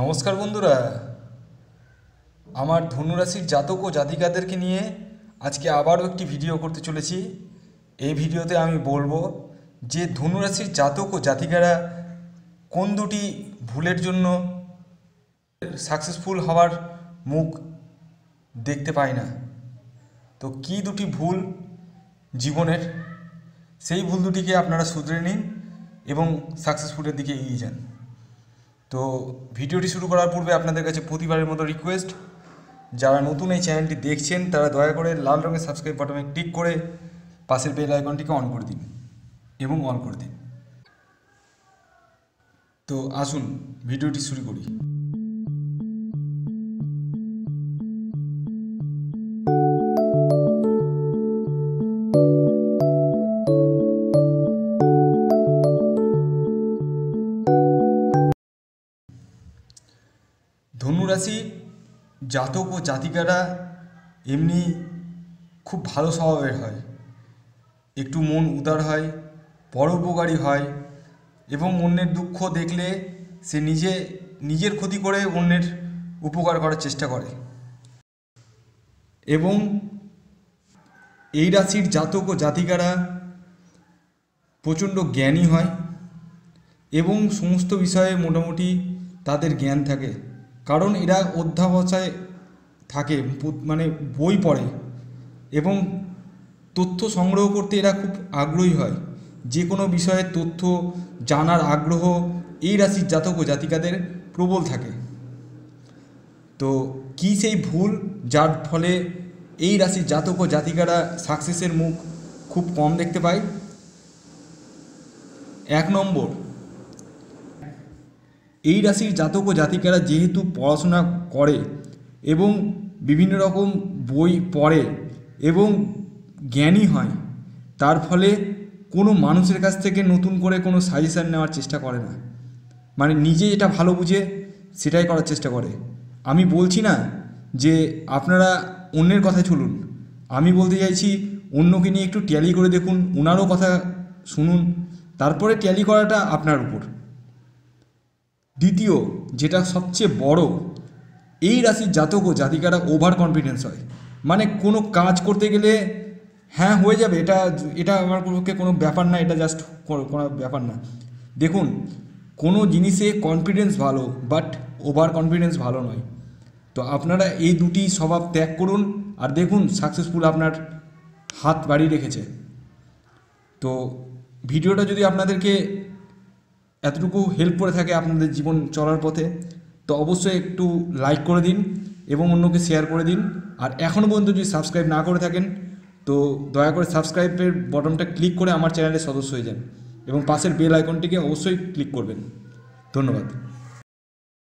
নমস্কার বন্ধুরা। আমার ধনুরাশির জাতক ও জাতিকাদেরকে নিয়ে আজকে আবারও একটি ভিডিও করতে চলেছি। এই ভিডিওতে আমি বলব যে ধনুরাশির জাতক ও জাতিকারা কোন দুটি ভুলের জন্য সাকসেসফুল হওয়ার মুখ দেখতে পায় না? তো কি দুটি ভুল জীবনের? সেই ভুল দুটিকে আপনারা শুধরে নিন এবং সাকসেসফুলের দিকে এগিয়ে যান। তো ভিডিওটি শুরু করার পূর্বে আপনাদের কাছে প্রতিবারের মতো রিকোয়েস্ট যারা নতুন এই চ্যানেলটি দেখছেন, তারা দয়া করে লাল রঙের সাবস্ক্রাইব বাটনে ক্লিক করে পাশের বেল আইকনটিকে অন করে দিন এবং অন করে দিন। তো আসুন, ভিডিওটি শুরু করি। ধনুরাশি জাতক ও জাতিকারা এমনি খুব ভালো স্বভাবের হয়। একটু মন উদার হয়, পরোপকারী হয় এবং অন্যের দুঃখ দেখলে সে নিজে, নিজের ক্ষতি করে অন্যের উপকার করার চেষ্টা করে। এবং এই রাশির জাতক ও জাতিকারা প্রচণ্ড জ্ঞানী হয় এবং সমস্ত বিষয়ে মোটামুটি তাদের জ্ঞান থাকে। কারণ এরা অধ্যাবসায় থাকে মানে বই পড়ে এবং তথ্য সংগ্রহ করতে এরা খুব আগ্রহী হয়। যে কোনো বিষয়ে তথ্য, জানার আগ্রহ এই রাশির জাতক ও জাতিকাদের প্রবল থাকে। তো কী সেই ভুল যার ফলে এই রাশির জাতক ও জাতিকারা সাকসেসের মুখ খুব কম দেখতে পায়? এক নম্বর এই রাশির জাতক ও জাতিকারা যেহেতু পড়াশোনা করে এবং বিভিন্ন রকম বই পড়ে এবং জ্ঞানী হয়, তার ফলে কোনো মানুষের কাছ থেকে নতুন করে কোনো সাজেশান নেওয়ার চেষ্টা করে না। মানে নিজে যেটা ভালো বুঝে সেটাই করার চেষ্টা করে। আমি বলছি না যে আপনারা অন্যের কথায় চলুন আমি বলতে চাইছি, অন্যকে নিয়ে একটু ট্যালি করে দেখুন ওনারও কথা শুনুন, তারপরে ট্যালি করাটা আপনার উপর। দ্বিতীয়, যেটা সবচেয়ে বড়, এই রাশির জাতক ও জাতিকারা ওভার কনফিডেন্স হয়। মানে কোনো কাজ করতে গেলে হ্যাঁ হয়ে যাবে, এটা এটা আমার পক্ষে কোনো ব্যাপার না, এটা জাস্ট কোনো ব্যাপার না। দেখুন, কোনো জিনিসে কনফিডেন্স ভালো বাট ওভার কনফিডেন্স ভালো নয়। তো আপনারা এই দুটি স্বভাব ত্যাগ করুন, আর দেখুন সাকসেসফুল আপনার হাত বাড়িয়ে রেখেছে। তো ভিডিওটা যদি আপনাদেরকে এতটুকু হেল্প করে থাকে আপনাদের জীবন চলার পথে। তো অবশ্যই একটু লাইক করে দিন এবং অন্যকে শেয়ার করে দিন। আর এখনও পর্যন্ত যদি সাবস্ক্রাইব না করে থাকেন, তো দয়া করে সাবস্ক্রাইবের বটনটা ক্লিক করে আমার চ্যানেলের সদস্য হয়ে যান এবং পাশের বেল আইকনটিকে অবশ্যই ক্লিক করবেন। ধন্যবাদ।